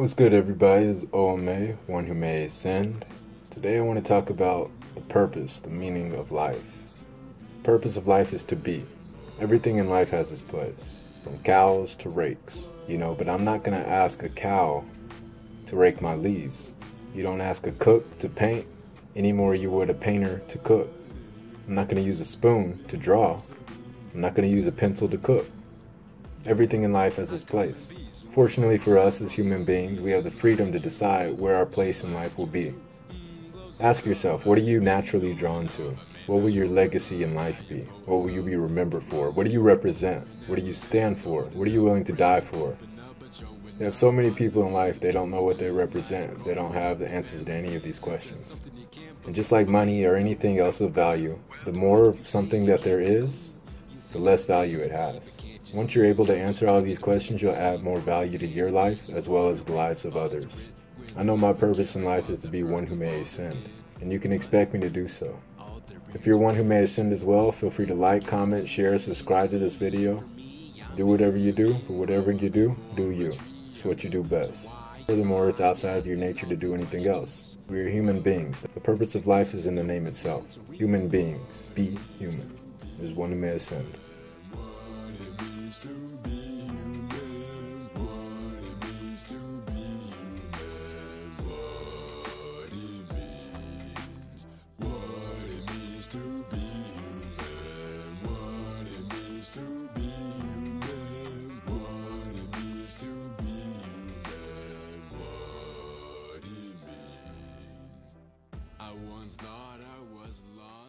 What's good, everybody? This is OMA, one who may ascend. Today, I want to talk about the purpose, the meaning of life. The purpose of life is to be. Everything in life has its place, from cows to rakes, you know, but I'm not going to ask a cow to rake my leaves. You don't ask a cook to paint any more you would a painter to cook. I'm not going to use a spoon to draw. I'm not going to use a pencil to cook. Everything in life has its place. Fortunately for us as human beings, we have the freedom to decide where our place in life will be. Ask yourself, what are you naturally drawn to? What will your legacy in life be? What will you be remembered for? What do you represent? What do you stand for? What are you willing to die for? You have so many people in life, they don't know what they represent. They don't have the answers to any of these questions. And just like money or anything else of value, the more of something that there is, the less value it has. Once you're able to answer all these questions, you'll add more value to your life as well as the lives of others. I know my purpose in life is to be one who may ascend, and you can expect me to do so. If you're one who may ascend as well, feel free to like, comment, share, subscribe to this video. Do whatever you do, but whatever you do, do you. It's what you do best. Furthermore, it's outside of your nature to do anything else. We are human beings. The purpose of life is in the name itself. Human beings. Be human. There's one who may ascend means to be human. What it means to be human. What it means. What it means to be human. What it means to be human. What it means to be human. What it means. I once thought I was lost.